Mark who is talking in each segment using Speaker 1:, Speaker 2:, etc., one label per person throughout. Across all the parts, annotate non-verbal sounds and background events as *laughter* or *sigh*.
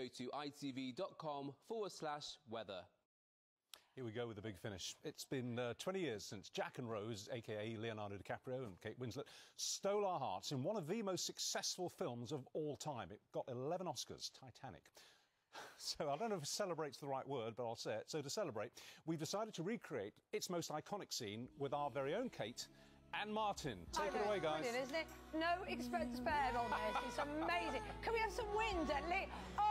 Speaker 1: go to itv.com forward slash weather.
Speaker 2: Here we go with the big finish. It's been uh, 20 years since Jack and Rose, aka Leonardo DiCaprio and Kate Winslet, stole our hearts in one of the most successful films of all time. It got 11 Oscars, Titanic. *laughs* So I don't know if celebrate's the right word, but I'll say it. So to celebrate, we've decided to recreate its most iconic scene with our very own Kate and Martin. Take it away, guys.
Speaker 3: Brilliant, isn't it? No expense spared on this. It's amazing. Can we have some wind at least? Oh,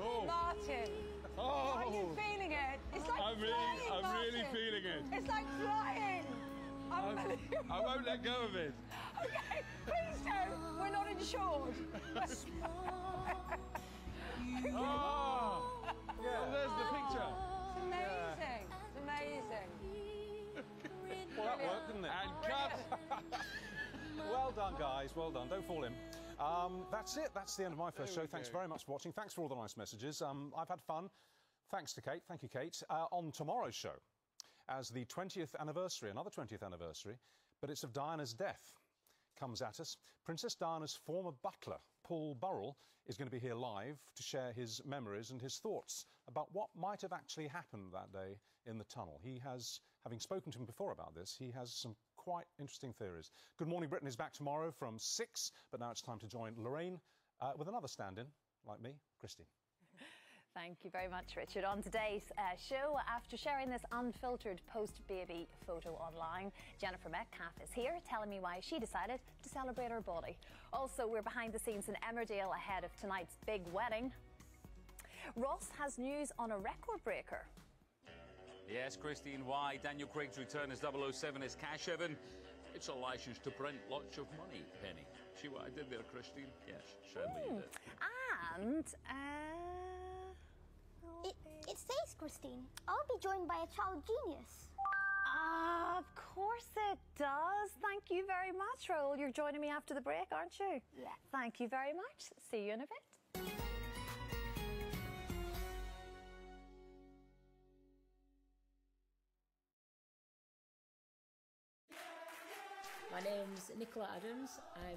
Speaker 4: Oh.
Speaker 3: Martin.
Speaker 4: Oh.
Speaker 3: Are you oh. feeling it? It's like
Speaker 4: I'm really-
Speaker 3: flying,
Speaker 4: I'm really
Speaker 3: Martin.
Speaker 4: feeling it.
Speaker 3: It's like flying.
Speaker 4: I won't let go of it.
Speaker 3: Okay, please don't. We're not insured. Ah.
Speaker 4: Oh, well, there's the picture.
Speaker 3: It's amazing. It's amazing.
Speaker 2: Well, that worked, didn't it?
Speaker 4: And cut. *laughs*
Speaker 2: Well done, guys. Well done. Don't fall in. Um, that's it. That's the end of my first show. Thanks
Speaker 4: go.
Speaker 2: very much for watching. Thanks for all the nice messages. Um, I've had fun. Thanks to Kate. Thank you, Kate. Uh, on tomorrow's show, as the 20th anniversary, another 20th anniversary, but it's of Diana's death, comes at us. Princess Diana's former butler, Paul Burrell, is going to be here live to share his memories and his thoughts about what might have actually happened that day in the tunnel. He has, having spoken to him before about this, he has some quite interesting theories. Good Morning Britain is back tomorrow from 6, but now it's time to join Lorraine uh, with another stand in, like me, Christine. *laughs*
Speaker 5: Thank you very much, Richard. On today's uh, show, after sharing this unfiltered post baby photo online, Jennifer Metcalfe is here telling me why she decided to celebrate her body. Also, we're behind the scenes in Emmerdale ahead of tonight's big wedding. Ross has news on a record breaker.
Speaker 6: Yes, Christine, why? Daniel Craig's return as 007 is cash Evan. It's a license to print lots of money, Penny. See what I did there, Christine? Yes, certainly you did.
Speaker 5: And, uh.
Speaker 7: It, it says, Christine, I'll be joined by a child genius.
Speaker 5: Ah, of course it does. Thank you very much, Raoul. You're joining me after the break, aren't you?
Speaker 7: Yeah.
Speaker 5: Thank you very much. See you in a bit.
Speaker 8: My name's Nicola Adams. I'm